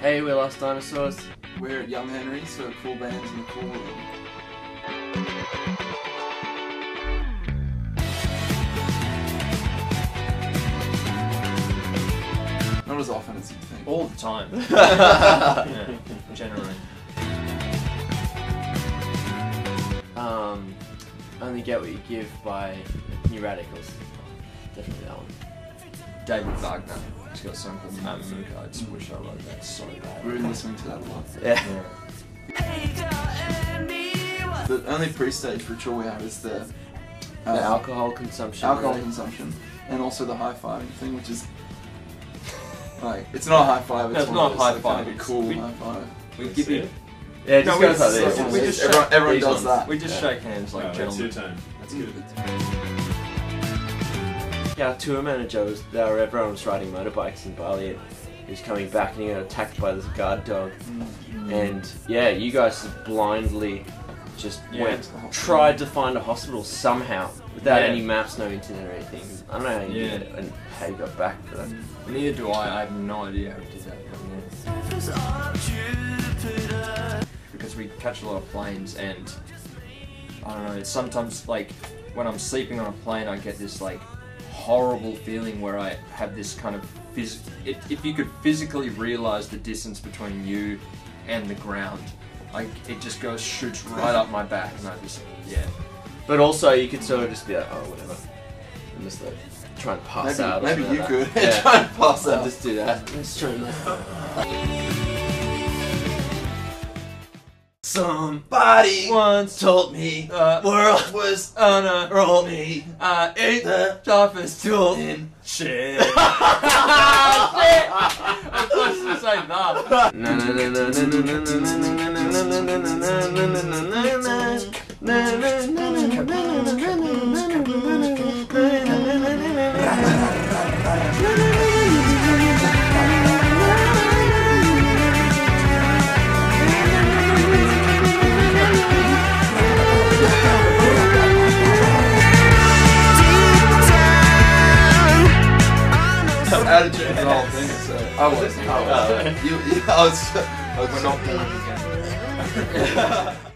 Hey, we're Last Dinosaurs. We're at Young Henry, so cool bands in a cool room. Not as often as you think. All the time. yeah, generally. Um, Only Get What You Give by New Radicals. Definitely that one. David Wagner. He's got a song called Mamuka. I just wish I wrote that so bad. We were listening to that a lot. Yeah. The only pre-stage ritual we have is the, uh, The alcohol consumption. alcohol really. consumption, and also the high fiving thing, which is like it's not a high five. It's, No, it's not of high those, like, five, Kind of it's- cool we- high five. We give you. Yeah, just No, we goes like just- this. we just everyone, shake- everyone does ones. that. We just Yeah. shake hands like Oh, that's your gentlemen. turn. That's good. Our tour manager was there. Everyone was riding motorbikes in Bali. And he was coming back and he got attacked by this guard dog. Mm. And yeah, you guys blindly just Yeah. went, tried to find a hospital somehow without Yeah. any maps, no internet or anything. I don't know how you Yeah. did it and how you got back. But Mm. Neither do I. I have no idea how we did that. Because we catch a lot of planes and I don't know. It's sometimes like when I'm sleeping on a plane, I get this like horrible feeling where I have this kind of phys- it, if you could physically realize the distance between you and the ground, like it just goes shoots right up my back and I just yeah. but also you could sort of just be like, oh whatever, and just like try and pass Maybe, out. maybe you like could. Yeah. try and pass I'll out. just do that. Let's try that. Somebody Once Told me uh, world was on a roll me uh, ate the toughest tool in Shit. Shit. I was supposed to say that. Attitude of the whole thing. So I was. Oh. You, you, I was. I was